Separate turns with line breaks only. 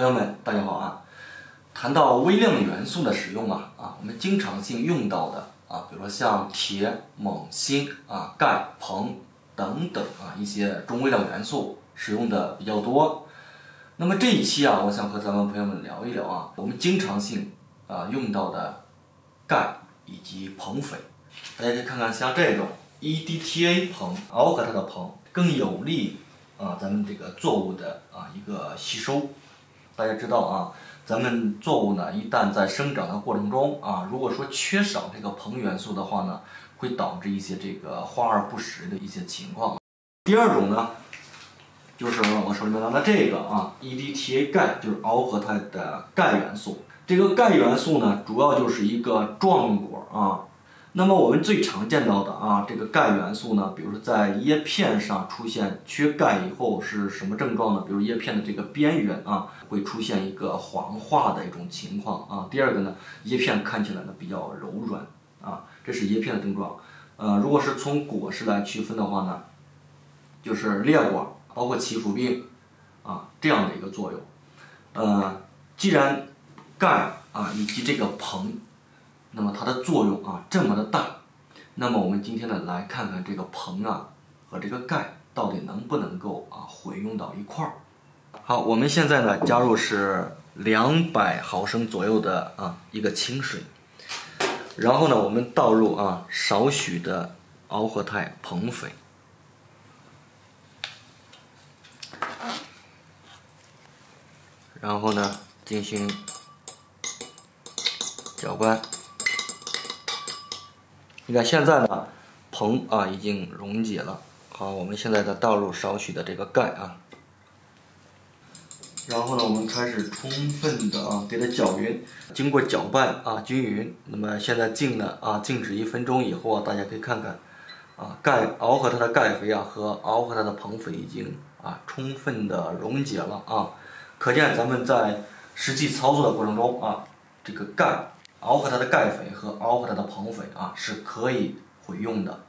朋友们，大家好啊！谈到微量元素的使用啊啊，我们经常性用到的啊，比如说像铁、锰、锌啊、钙、硼等等啊一些中微量元素使用的比较多。那么这一期啊，我想和咱们朋友们聊一聊啊，我们经常性啊用到的钙以及硼肥。大家可以看看像这种 EDTA 硼，螯合它的硼更有利啊咱们这个作物的啊一个吸收。大家知道啊，咱们作物呢一旦在生长的过程中啊，如果说缺少这个硼元素的话呢，会导致一些这个花而不实的一些情况。第二种呢。就是我手里面拿的这个啊，EDTA 钙就是螯合它的钙元素。这个钙元素呢，主要就是一个状果啊。那么我们最常见到的啊，这个钙元素呢，比如说在叶片上出现缺钙以后是什么症状呢？比如叶片的这个边缘啊，会出现一个黄化的一种情况啊。第二个呢，叶片看起来呢比较柔软啊，这是叶片的症状。呃，如果是从果实来区分的话呢，就是裂果。包括起腐病，啊这样的一个作用，呃，既然钙啊以及这个硼，那么它的作用啊这么的大，那么我们今天呢来看看这个硼啊和这个钙到底能不能够啊混用到一块儿。好，我们现在呢加入是两百毫升左右的啊一个清水，然后呢我们倒入啊少许的螯合肽硼肥。然后呢，进行搅拌。你看现在呢，硼啊已经溶解了。好，我们现在再倒入少许的这个钙啊。然后呢，我们开始充分的啊给它搅匀。经过搅拌啊均匀，那么现在静呢啊静止一分钟以后啊，大家可以看看啊钙螯合它的钙肥啊和螯合它的硼肥已经啊充分的溶解了啊。可见咱们在实际操作的过程中啊，这个钙螯合它的钙肥和螯合它的硼肥啊是可以混用的。